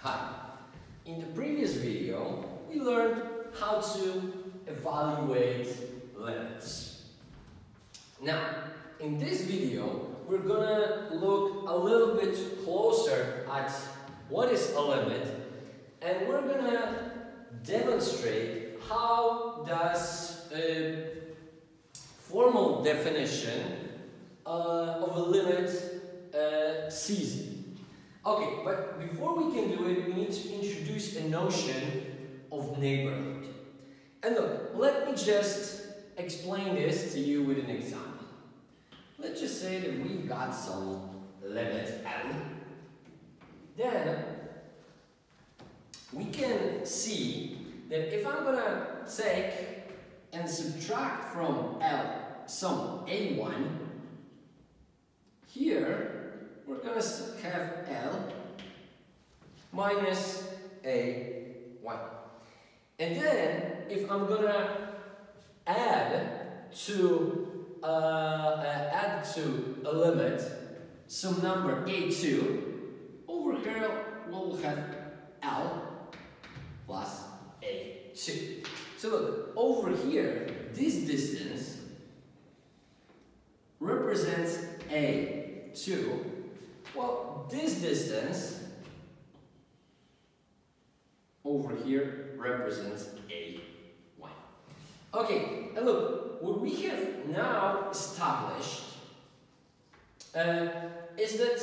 Hi. In the previous video, we learned how to evaluate limits. Now, in this video, we're gonna look a little bit closer at what is a limit and we're gonna demonstrate how does a formal definition uh, of a limit uh, it. Okay, but before we can do it, we need to introduce a notion of neighborhood. And look, let me just explain this to you with an example. Let's just say that we've got some limit L. Then we can see that if I'm gonna take and subtract from L some A1, here to have L minus A1. And then, if I'm to add to uh, uh, add to a limit some number A2, over here we'll have L plus A2. So look, over here, this distance represents A2 well, this distance over here represents A1. Okay, and look, what we have now established uh, is that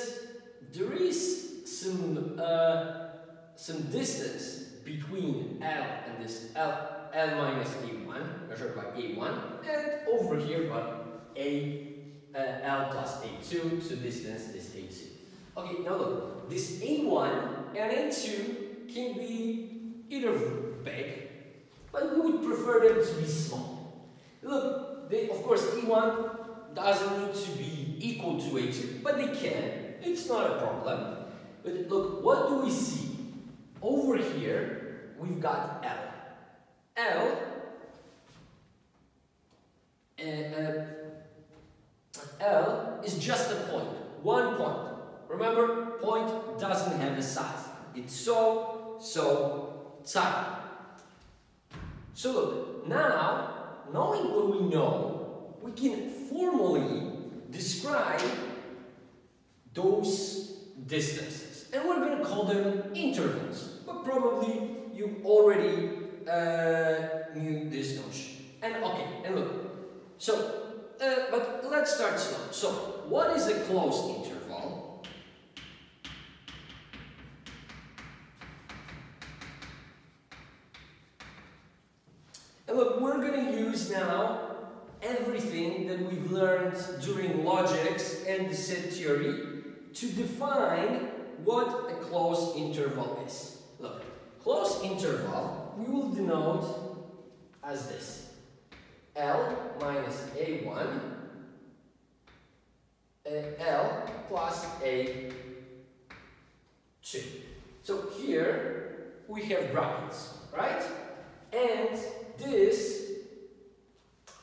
there is some uh, some distance between L and this L, L minus A1, measured by A1, and over here by A uh, L plus A2, so distance is A2. Okay, now look, this A1 and A2 can be either big, but we would prefer them to be small. Look, they, of course A1 doesn't need to be equal to A2, but they can. It's not a problem. But look, what do we see? Over here, we've got L. L uh, L is just a point, one point. Remember, point doesn't have a size. It's so, so, tight. So look, now, knowing what we know, we can formally describe those distances. And we're going to call them intervals. But probably you already uh, knew this notion. And okay, and look. So, uh, but let's start slow. So, what is a closed interval? Now everything that we've learned during logics and the set theory to define what a closed interval is. Look, closed interval we will denote as this. L minus A1 uh, L plus A2. So here we have brackets, right? And this,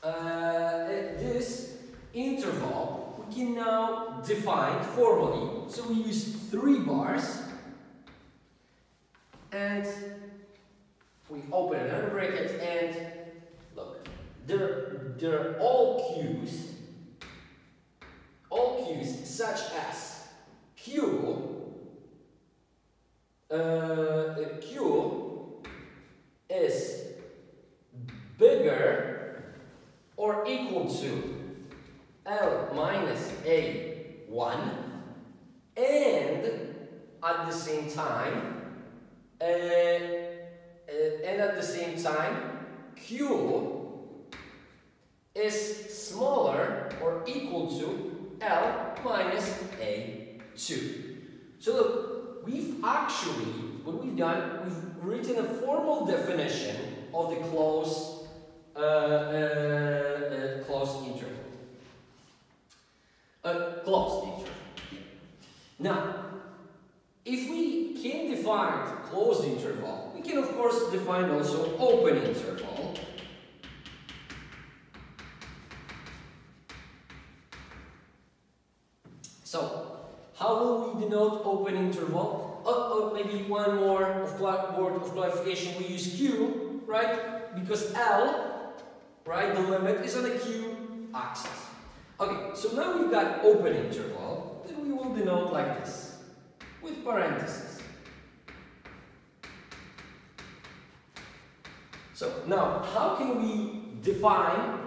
uh, this interval we can now define formally. So we use three bars and we open another bracket and look, they're, they're all q's, all q's such as q, uh, q is bigger or equal to L minus A1 and at the same time uh, uh, and at the same time Q is smaller or equal to L minus A2. So look, we've actually, what we've done, we've written a formal definition of the closed uh, uh, uh, closed interval. A closed interval. Now, if we can define closed interval, we can of course define also open interval. So, how will we denote open interval. Oh, maybe one more of word of clarification. We use Q, right? Because L, right, the limit is on the Q axis. Okay, so now we've got open interval, then we will denote like this, with parentheses. So now, how can we define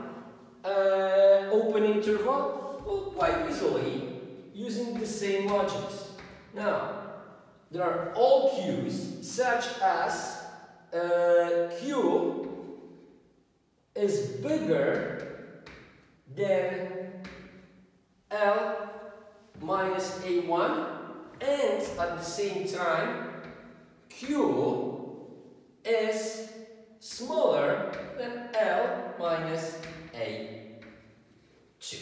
uh, open interval? Well, quite easily, using the same logics. Now, there are all q's such as uh, q is bigger than L minus A1 and at the same time Q is smaller than L minus A2.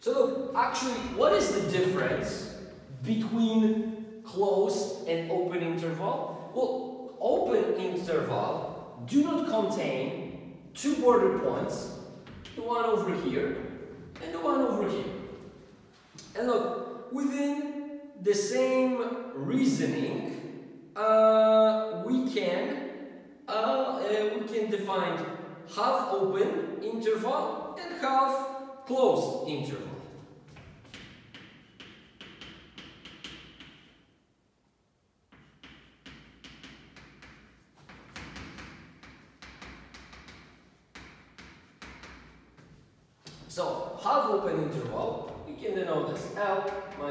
So look, actually, what is the difference between closed and open interval? Well, open interval do not contain two border points, the one over here and the one over here. And look, within the same reasoning, uh, we can uh, uh, we can define half open interval and half closed interval.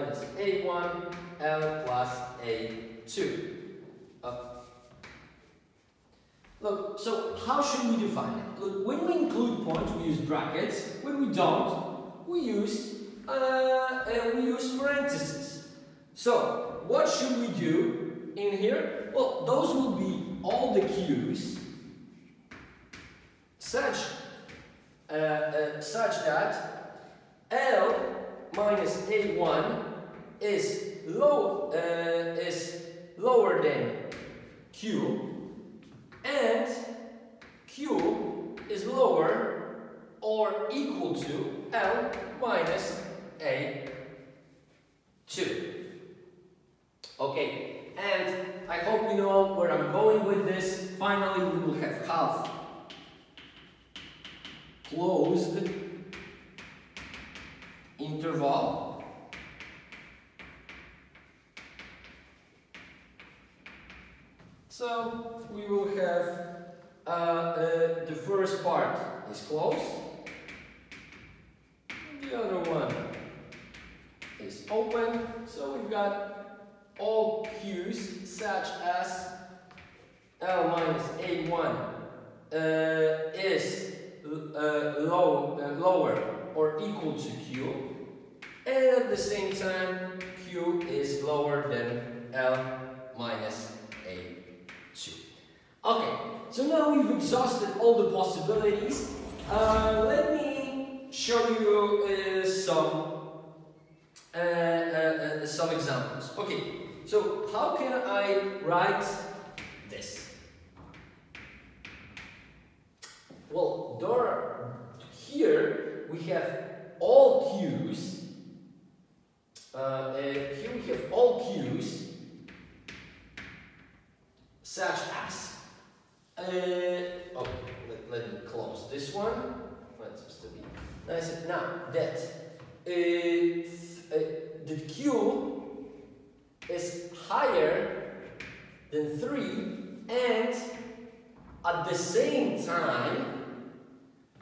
Minus A1, L plus A2. Uh, look, so how should we define it? Look, when we include points, we use brackets. When we don't, we use uh, uh, we use parentheses. So, what should we do in here? Well, those will be all the q's such uh, uh, such that L minus A1 is low uh, is lower than Q and Q is lower or equal to L minus A2. Okay, and I hope you know where I'm going with this. Finally, we will have half closed interval so we will have uh, uh, the first part is closed. The other one is open. So we've got all q's such as L minus A1 uh, is uh, low, uh, lower or equal to Q, and at the same time Q is lower than L minus A2. Okay, so now we've exhausted all the possibilities. Uh, let me show you uh, some uh, uh, some examples. Okay, so how can I write this? Well, there, here we have all q's. Uh, uh, here we have all q's such as. Uh, oh, let, let me close this one. Let's just be nice. Now that uh, uh, the q is higher than three and at the same time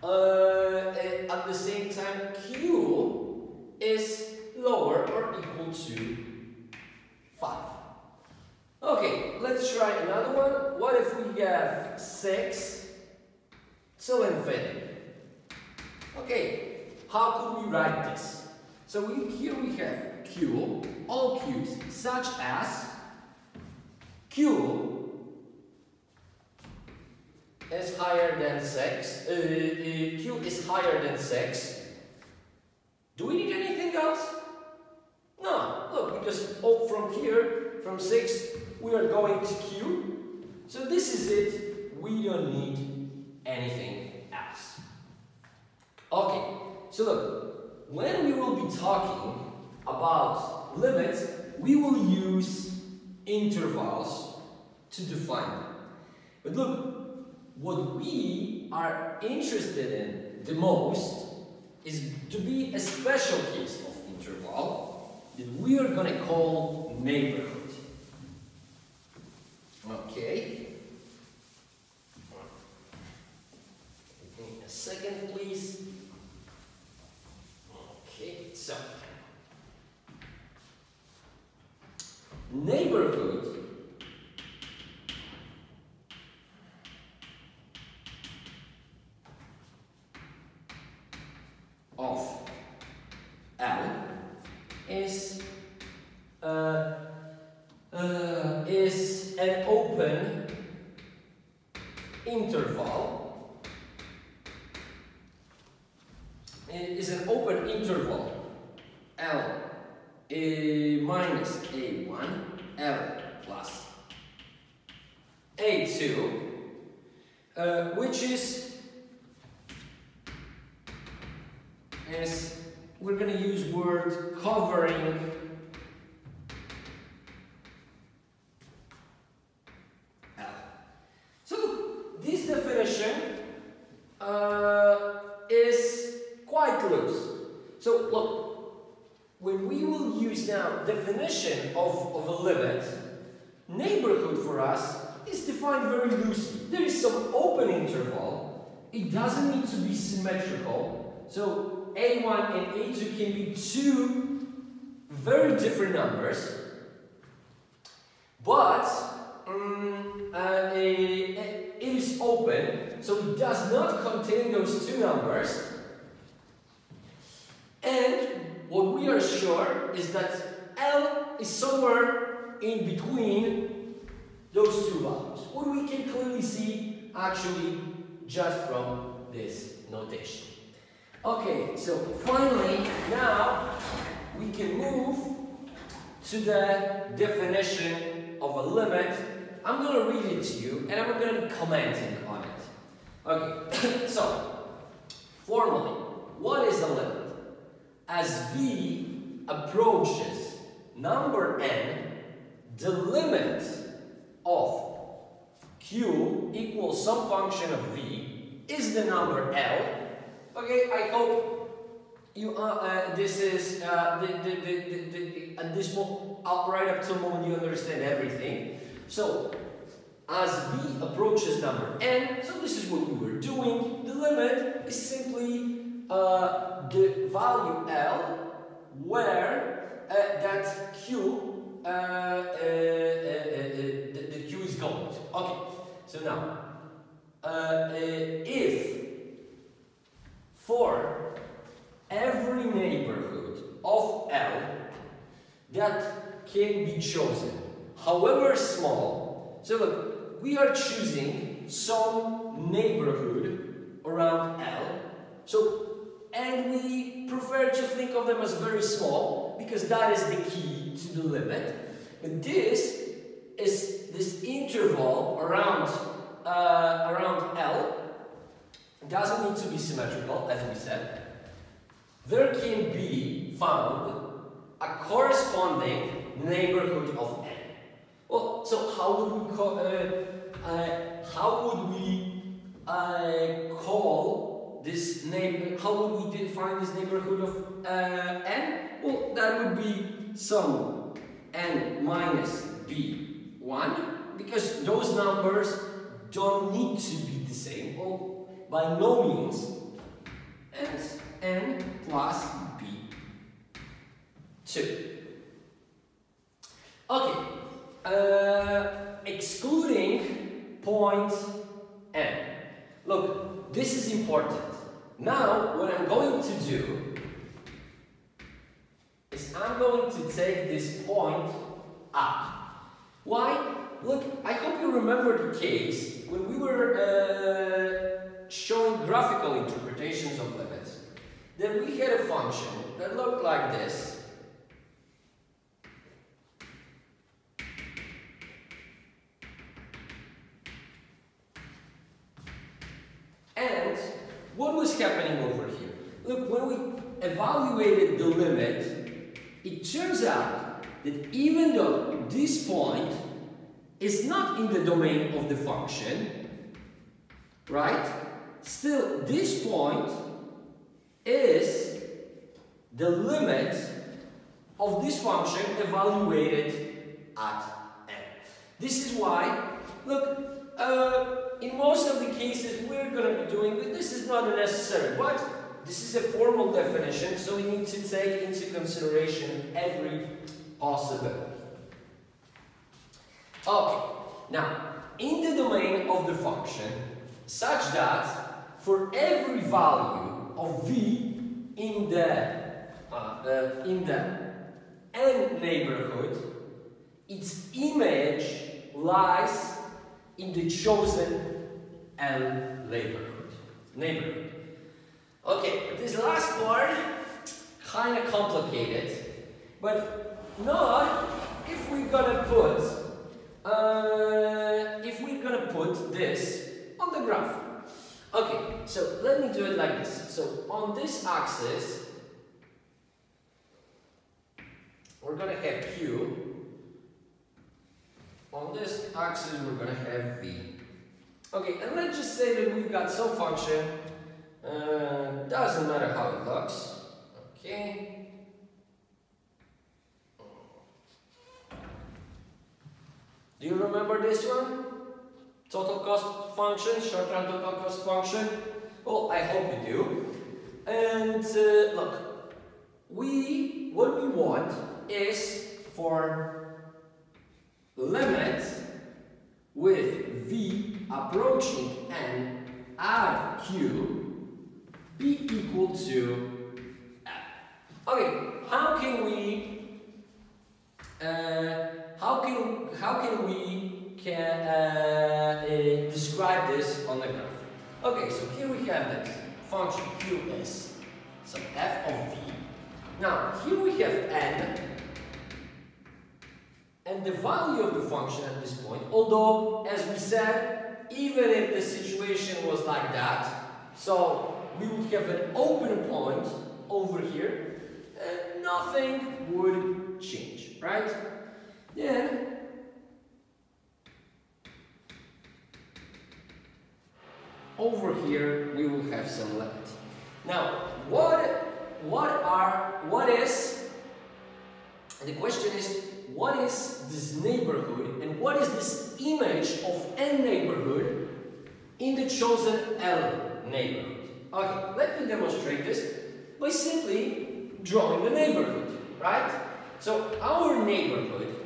uh, at the same time q is lower or equal to 5. Okay, let's try another one. What if we have 6 till infinity? Okay, how could we write this? So we, here we have q, all q's, such as q is than 6, uh, uh, q is higher than 6, do we need anything else? No, look, because oh, from here, from 6, we are going to q. So this is it, we don't need anything else. Okay, so look, when we will be talking about limits, we will use intervals to define them. But look, what we are interested in the most is to be a special case of interval that we are going to call neighborhood. Okay. Give a second, please. Okay, so. Neighborhood for us is defined very loosely. There is some open interval. It doesn't need to be symmetrical. So a1 and A2 can be two very different numbers, but um, uh, it is open, so it does not contain those two numbers. And what we are sure is that L is somewhere in between those two values. What we can clearly see actually just from this notation. Okay, so finally, now we can move to the definition of a limit. I'm going to read it to you and I'm going to be commenting on it. Okay, so formally, what is a limit? As v approaches number n, the limit q equals some function of v is the number L Okay, I hope you uh, uh this is uh, the, the, the, the, at this moment, right up to the moment you understand everything. So, as v approaches number n, so this is what we were doing. The limit is simply uh, the value L where uh, that q, now, uh, uh, if for every neighborhood of L that can be chosen, however small. So look, we are choosing some neighborhood around L. So, and we prefer to think of them as very small because that is the key to the limit. But this is this interval around uh, around L doesn't need to be symmetrical, as we said. There can be found a corresponding neighborhood of n. Well, so how would we call, uh, uh, how would we uh, call this neighbor, how would we define this neighborhood of uh, n? Well, that would be some n minus b1, because those numbers don't need to be the same. Well, by no means and n plus b 2. Okay, uh, excluding point n. Look, this is important. Now, what I'm going to do is I'm going to take this point up. Why? Look, I hope you remember the case when we were uh, showing graphical interpretations of limits, then we had a function that looked like this. And what was happening over here? Look, when we evaluated the limit, it turns out that even though this point is not in the domain of the function, right? Still, this point is the limit of this function evaluated at n. This is why, look, uh, in most of the cases we're going to be doing, this is not necessary, but this is a formal definition, so we need to take into consideration every possibility. Okay, now, in the domain of the function, such that for every value of v in the uh, uh, in the n neighborhood, its image lies in the chosen L neighborhood. Neighborhood. Okay, this last part kind of complicated, but not if we're gonna put uh, if we're gonna put this on the graph. Okay, so let me do it like this. So on this axis, we're gonna have Q. On this axis, we're gonna have V. Okay, and let's just say that we've got some function. Uh, doesn't matter how it looks. Okay. Do you remember this one? Total cost function, short-run total cost function? Well, I hope you do. And uh, look, we, what we want is for limit with v approaching n of q be equal to f. Okay, how can we uh, how can how can we can uh, uh, describe this on the graph? Okay, so here we have this function q is some f of v. Now here we have n, and the value of the function at this point. Although, as we said, even if the situation was like that, so we would have an open point over here, and nothing would change, right? Then over here we will have some limit. Now, what what are what is the question is what is this neighborhood and what is this image of n neighborhood in the chosen L neighborhood? Okay, let me demonstrate this by simply drawing the neighborhood, right? So our neighborhood,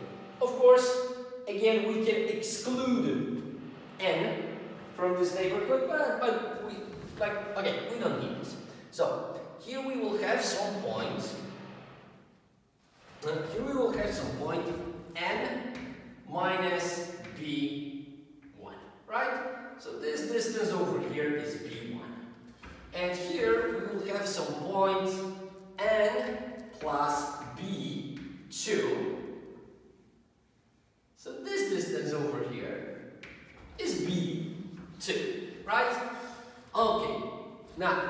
of course, again we can exclude n from this neighborhood, but, but we, like, okay, we don't need this. So, here we will have some point, and here we will have some point n minus b1, right? So this distance over here is b1. And here we will have some point n plus b2. So this distance over here is b 2, right? Okay, now,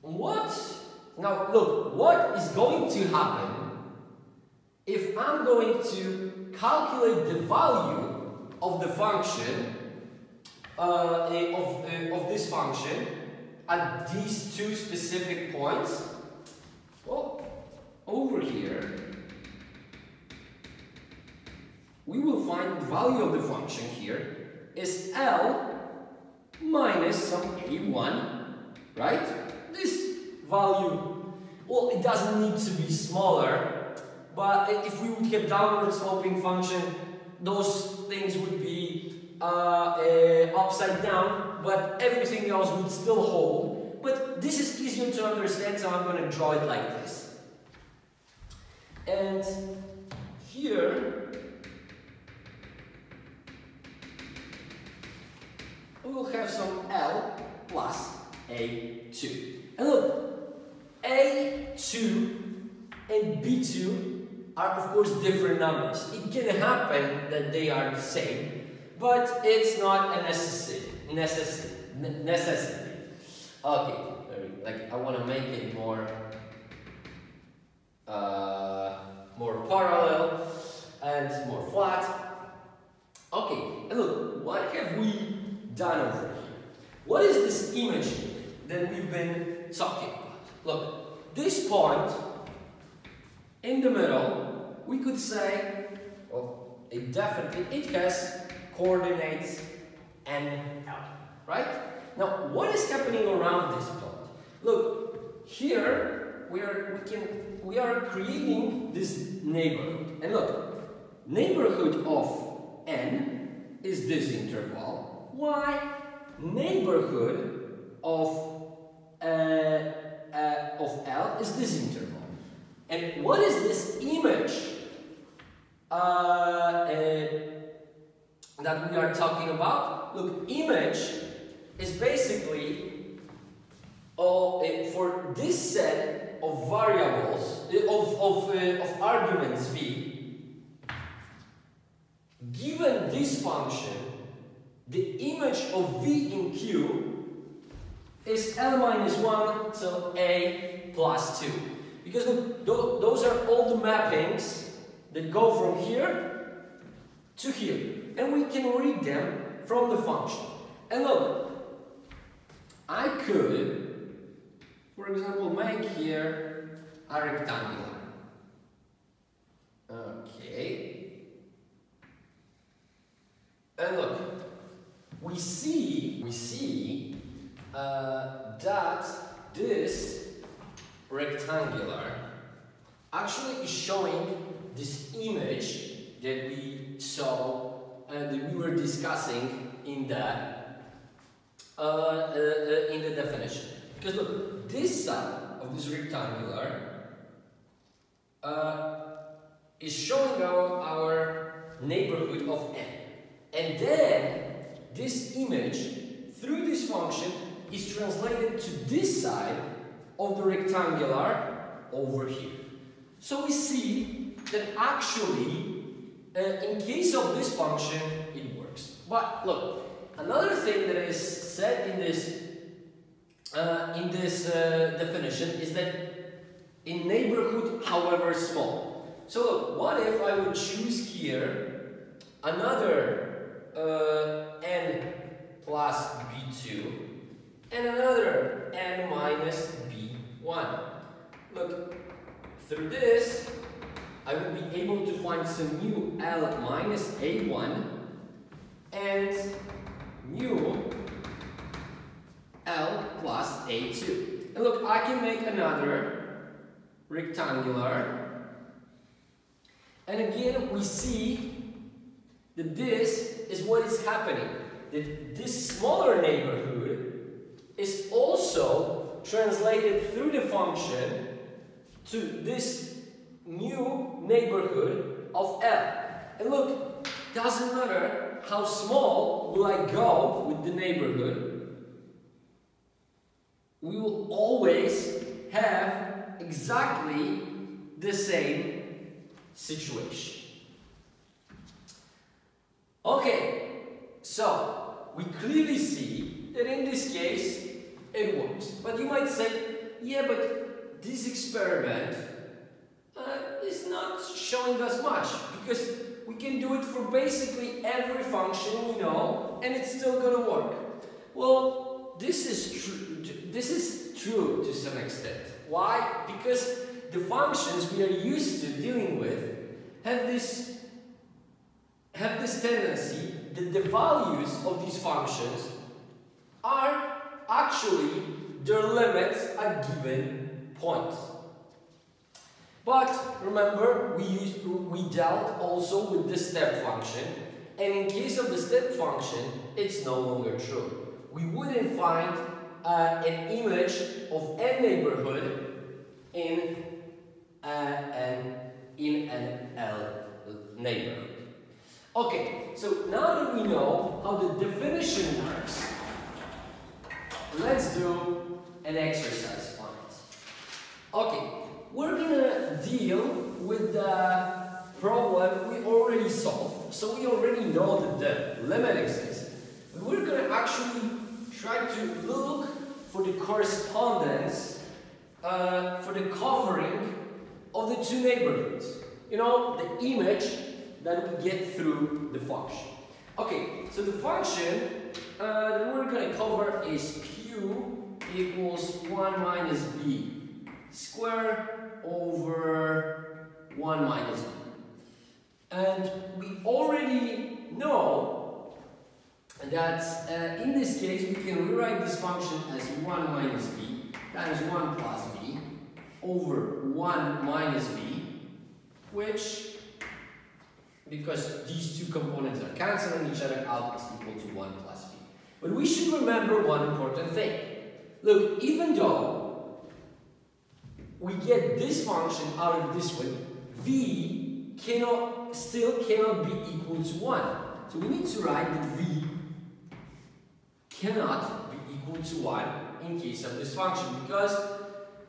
what, now look, what is going to happen if I'm going to calculate the value of the function, uh, eh, of, uh, of this function at these two specific points? Well, over here, we will find the value of the function here is L minus some A1, right? This value, well, it doesn't need to be smaller, but if we would have downward sloping function, those things would be uh, uh, upside down, but everything else would still hold. But this is easier to understand, so I'm going to draw it like this. And here, we will have some L plus A2. And look, A2 and B2 are of course different numbers. It can happen that they are the same, but it's not a necessity. necessity, necessity. Okay, like I want to make it more uh, more parallel and more flat. Okay, and look, what have we done over here? What is this image that we've been talking about? Look, this point in the middle, we could say, well, it definitely, it has coordinates n, l, right? Now, what is happening around this point? Look, here we are, we can, we are creating this neighborhood. And look, neighborhood of n is this interval. Why? Neighborhood of, uh, uh, of L is this interval. And what is this image uh, uh, that we are talking about? Look, image is basically uh, for this set of variables, uh, of, of, uh, of arguments v, given this function, the image of v in q is l minus 1 till a plus 2. Because those are all the mappings that go from here to here. And we can read them from the function. And look, I could, for example, make here a rectangular. Okay. And look, we see, we see uh, that this rectangular actually is showing this image that we saw and we were discussing in the uh, uh, uh, in the definition. Because look, this side of this rectangular uh, is showing our, our neighborhood of n. And then this image through this function is translated to this side of the rectangular over here. So we see that actually, uh, in case of this function, it works. But look, another thing that is said in this uh, in this uh, definition is that in neighborhood, however small. So look, what if I would choose here another uh, n plus b2 and another n minus b minus 1. Look, through this, I will be able to find some mu L minus A1 and mu L plus A2. And look, I can make another rectangular. And again, we see that this is what is happening. That this smaller neighborhood is also translated through the function to this new neighborhood of L. And look, doesn't matter how small will I go with the neighborhood, we will always have exactly the same situation. Okay, so we clearly see that in this case it works. But you might say, yeah, but this experiment uh, is not showing us much because we can do it for basically every function we know and it's still to work. Well, this is true. This is true to some extent. Why? Because the functions we are used to dealing with have this this tendency that the values of these functions are actually their limits at given points. But remember, we, used, we dealt also with the step function, and in case of the step function, it's no longer true. We wouldn't find uh, an image of a neighborhood in, uh, an, in an L neighborhood. Okay, so now that we know how the definition works, let's do an exercise on it. Okay, we're gonna deal with the problem we already solved. So we already know that the limit exists. But we're gonna actually try to look for the correspondence uh, for the covering of the two neighborhoods. you know, the image that we get through the function. Okay, so the function uh, that we're going to cover is q equals 1 minus b squared over 1 minus v. And we already know that uh, in this case we can rewrite this function as 1 minus b times 1 plus b over 1 minus b, which, because these two components are cancelling each other out, is equal to 1 plus v. But we should remember one important thing. Look, even though we get this function out of this one, v cannot still cannot be equal to 1. So we need to write that v cannot be equal to 1 in case of this function because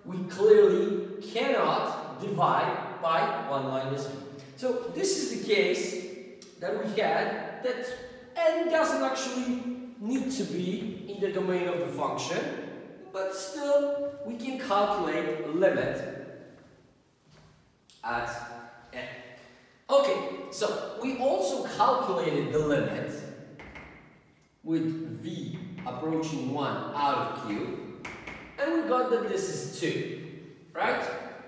we clearly cannot divide by 1 minus v. So this is the case that we had that n doesn't actually need to be in the domain of the function, but still we can calculate limit at n. Okay, so we also calculated the limit with v approaching 1 out of q, and we got that this is 2, right?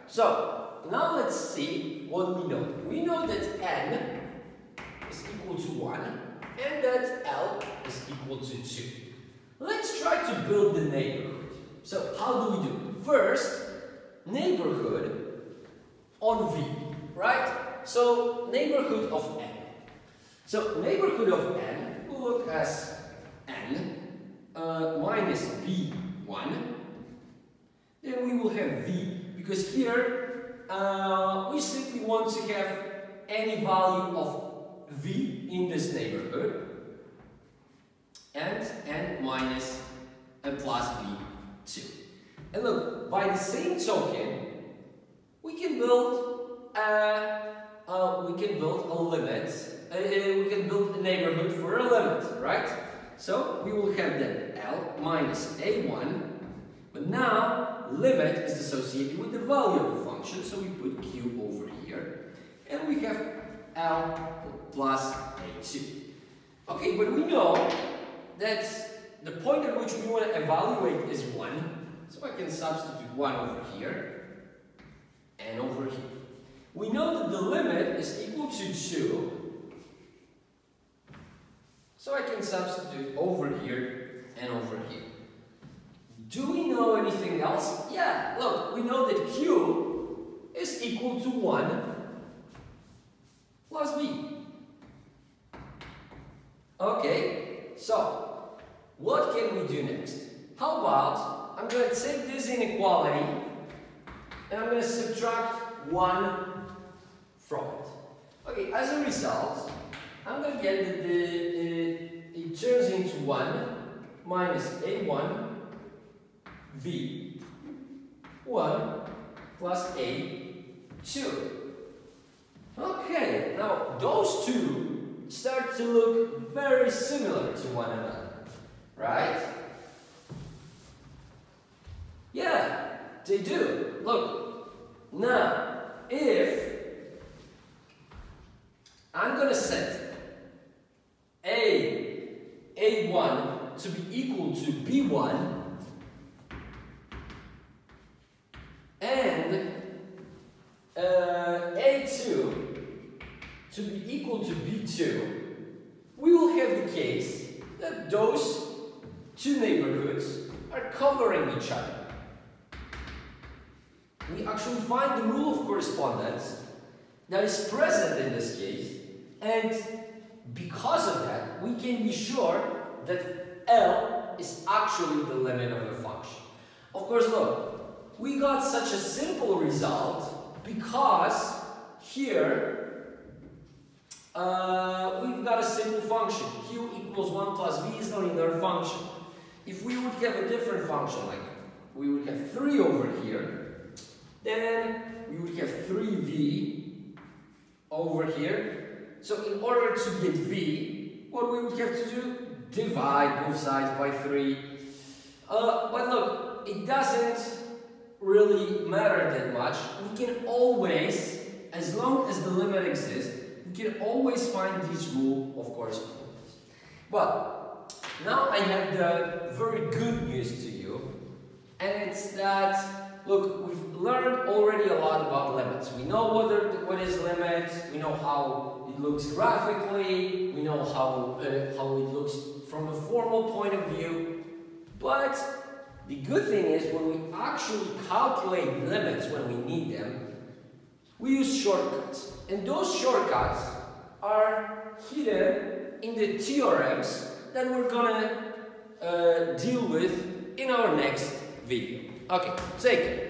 So, now let's see what we know. We know that n is equal to 1, and that l is equal to 2. Let's try to build the neighborhood. So, how do we do it? First, neighborhood on v, right? So neighborhood of n. So neighborhood of n will look as n uh, minus b1. Then we will have v, because here uh, we simply want to have any value of v in this neighborhood and n minus and plus b2. And look, by the same token, we can build a uh, we can build a limit, uh, uh, we can build a neighborhood for a limit, right? So we will have then L minus A1, but now limit is associated with the value of function, so we put Q over here, and we have L plus A2. Okay, but we know that the point at which we want to evaluate is 1, so I can substitute 1 over here, and over here we know that the limit is equal to 2. So I can substitute over here and over here. Do we know anything else? Yeah, look, we know that Q is equal to 1 plus V. Okay, so what can we do next? How about I'm going to take this inequality and I'm going to subtract 1 from it. Okay, as a result, I'm going to get that the, it turns into 1 minus a1 v 1 plus a2. Okay, now those two start to look very similar to one another, right? Yeah, they do. Look, now, if I'm going to set A, A1 to be equal to B1 and uh, A2 to be equal to B2, we will have the case that those two neighborhoods are covering each other. We actually find the rule of correspondence that is present in this case and because of that, we can be sure that L is actually the limit of the function. Of course, look, we got such a simple result because here uh, we've got a simple function. q equals 1 plus v is in our function. If we would have a different function, like we would have 3 over here, then we would have 3v over here, so in order to get v, what we would have to do? Divide both sides by 3. Uh, but look, it doesn't really matter that much. We can always as long as the limit exists, we can always find this rule of correspondence. But now I have the very good news to you, and it's that, look, learned already a lot about limits. We know what, are, what is limit, we know how it looks graphically, we know how, uh, how it looks from a formal point of view, but the good thing is when we actually calculate limits when we need them, we use shortcuts. And those shortcuts are hidden in the theorems that we're gonna uh, deal with in our next video. Okay, take